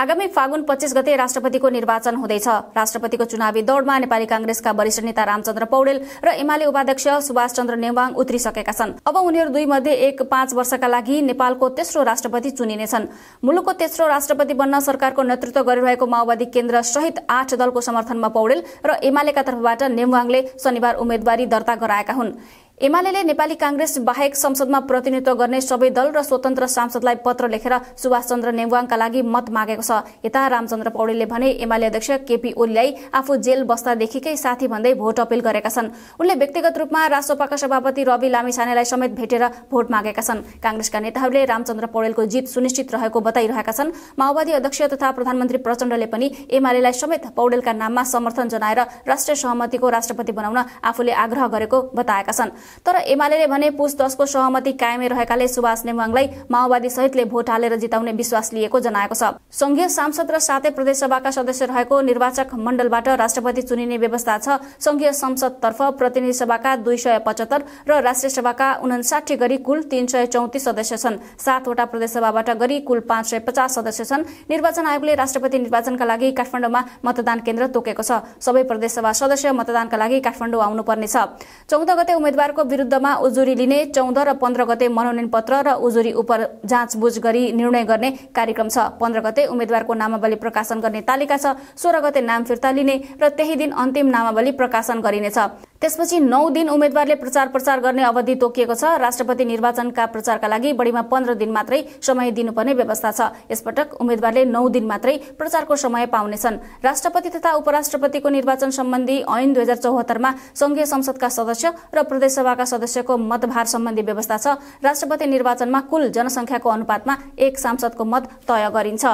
आगामी फागुन पच्चिस गते राष्ट्रपतिको निर्वाचन हुँदैछ। राष्ट्रपतिको चुनावी दौड़मा नेपाली कांग्रेसका वरिष्ठ नेता रामचन्द्र पौडेल र एमाले उपाध्यक्ष सुभाष चन्द्र नेवाङ उत्रिसकेका छन्। अब उनीहरू दुई मध्ये एक पाँच वर्षका लागि नेपालको तेस्रो राष्ट्रपति चुनिनेछन् मुलुकको तेस्रो राष्ट्रपति बन्न सरकारको नेतृत्व गरिरहेको माओवादी केन्द्र सहित आठ दलको समर्थनमा पौडेल र एमालेका तर्फबाट नेवाङले शनिबार उम्मेद्वारी दर्ता गराएका हुन्। एमाले नेपाली कांग्रेस बाहेक संसदमा प्रतिनिधित्व गर्ने सबै दल र स्वतन्त्र सांसदलाई पत्र लेखेर सुभाष चन्द्र नेवाङका लागि मत मागेको छ। यता रामचन्द्र पौडेलले भने एमाले अध्यक्ष केपी ओलीलाई आफू जेल बस्दादेखिकै साथी भन्दै भोट अपिल गरेका छन्। उनले व्यक्तिगत रूपमा राष्ट्रपाका सभापति रवि लामिछानेलाई समेत भेटेर भोट मागेका छन्। कांग्रेसका नेताहरूले रामचन्द्र पौडेलको जित सुनिश्चित रहेको बताइरहेका छन्। माओवादी अध्यक्ष तथा प्रधानमन्त्री प्रचण्डले पनि एमालेलाई समेत पौडेलका नाममा समर्थन जनाएर राष्ट्रिय सहमतिको राष्ट्रपति बनाउन आफूले आग्रह गरेको बताएका छन्। तर एमाले भने पुस दसको सहमति कायमै रहेकाले सुभाष नेवाङलाई माओवादी सहितले भोट हालेर जिताउने विश्वास लिएको जनाएको छ। संघीय सांसद र सातै प्रदेशसभाका सदस्य रहेको निर्वाचक मण्डलबाट राष्ट्रपति चुनिने व्यवस्था छ। संघीय संसदतर्फ प्रतिनिधि सभाका दुई सय पचहत्तर र राष्ट्रिय सभाका उनासाठी गरी कुल तीन सय चौतिस सदस्य छन्। सातवटा प्रदेशसभाबाट गरी कुल पाँच सय पचास सदस्य छन्। निर्वाचन आयोगले राष्ट्रपति निर्वाचनका लागि काठमाडौँमा मतदान केन्द्र तोकेको छ। सबै प्रदेशसभा सदस्य मतदानका लागि काठमाडौँ आउनुपर्नेछ। चौध गते उम्मेद्वारको सरकारको विरुद्धमा उजुरी लिने चौध र पन्ध्र गते मनोनयन पत्र र उजुरी उप जाँचबुझ गरी निर्णय गर्ने कार्यक्रम छ। पन्ध्र गते उम्मेद्वारको नामावली प्रकाशन गर्ने तालिका छ। सोह्र गते नाम फिर्ता लिने र त्यही दिन अन्तिम नामावली प्रकाशन गरिनेछ। त्यसपछि नौ दिन उम्मेद्वारले प्रचार प्रचार गर्ने अवधि तोकिएको छ। राष्ट्रपति निर्वाचनका प्रचारका लागि बढीमा पन्ध्र दिन मात्रै समय दिनुपर्ने व्यवस्था छ। यसपटक उम्मेद्वारले नौ दिन मात्रै प्रचारको समय पाउनेछन्। राष्ट्रपति तथा उपराष्ट्रपतिको निर्वाचन सम्बन्धी ऐन दुई हजार चौहत्तरमा संघीय संसदका सदस्य र प्रदेशसभाका सदस्यको मतभार सम्बन्धी व्यवस्था छ। राष्ट्रपति निर्वाचनमा कुल जनसंख्याको अनुपातमा एक सांसदको मत तय गरिन्छ।